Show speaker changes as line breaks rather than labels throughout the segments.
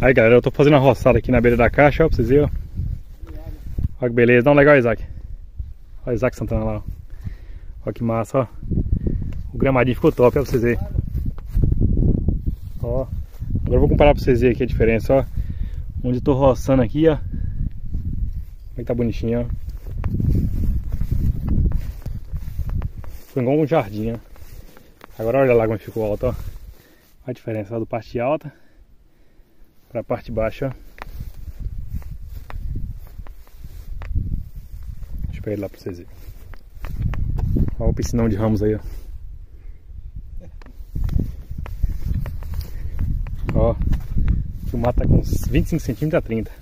Aí galera, eu tô fazendo uma roçada aqui na beira da caixa, ó, pra vocês verem, ó. Olha que beleza, dá um legal, Isaac. Olha o Isaac Santana lá, ó. Olha que massa, ó. O gramadinho ficou top, ó, pra vocês verem. Ó. Agora eu vou comparar pra vocês verem aqui a diferença, ó. Onde eu tô roçando aqui, ó. Como é que tá bonitinho, ó. Foi igual um jardim, ó. Agora olha lá como ficou alto, ó. Olha a diferença ó, do parte alta para a parte baixa. Deixa eu pegar ele lá para vocês verem. Olha o piscinão de ramos aí, ó. Ó, o mato tá com uns 25 centímetros a 30. Olha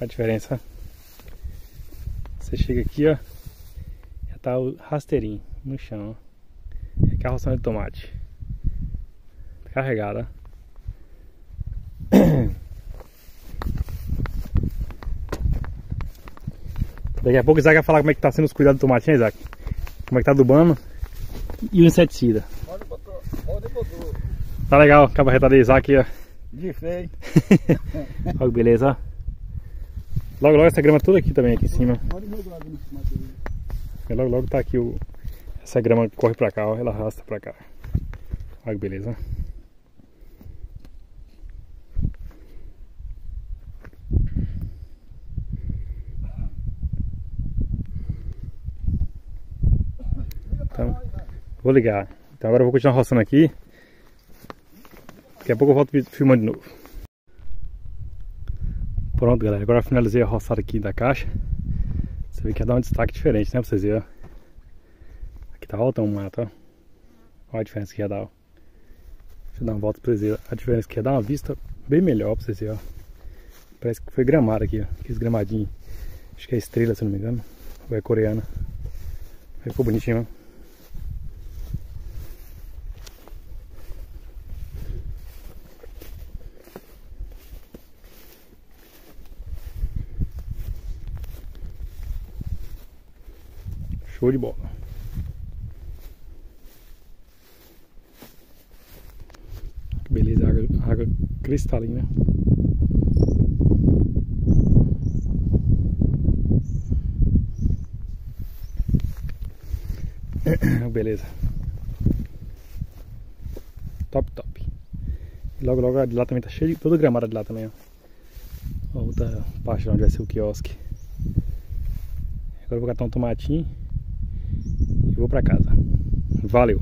a diferença. Você chega aqui, ó, já tá o rasteirinho no chão, ó. É carroção de tomate. Carregada. Daqui a pouco o Isaac vai falar como é que tá sendo os cuidados do tomate, né, Isaac? Como é que tá adubando e o inseticida. Tá legal, acaba retada de Isaac, ó.
De feio.
Olha que beleza, ó. Logo, logo essa grama toda aqui também, aqui em cima. E logo, logo tá aqui o... Essa grama corre pra cá, ó. Ela arrasta pra cá. Olha que beleza, Então, vou ligar. Então agora eu vou continuar roçando aqui. Daqui a pouco eu volto filmando de novo. Pronto, galera. Agora eu finalizei a roçada aqui da caixa. Você vê que ia dar um destaque diferente, né? Pra vocês verem, ó. Aqui tá voltando o mato, ó. Olha a diferença que ia dar, ó. Deixa eu dar uma volta pra vocês verem. A diferença que ia dar uma vista bem melhor pra vocês verem, ó. Parece que foi gramado aqui, ó. Aqueles gramadinhos. Acho que é estrela, se não me engano. Ou é coreana. Ficou bonitinho, ó. Show de bola. Que beleza, água, água cristalina. beleza. Top, top. E logo, logo a de lá também tá cheio de toda gramada de lá também, ó. Outra parte onde vai ser o quiosque. Agora eu vou catar um tomatinho e vou pra casa. Valeu!